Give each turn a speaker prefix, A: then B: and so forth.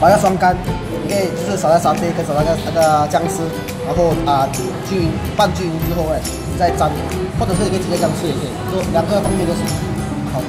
A: 把它双干，你可以就是撒在沙可以撒那个那个姜丝，然后啊均匀拌均匀之后哎，你再沾，或者是你可以直接这样吃也可以，就两个方面都行。好。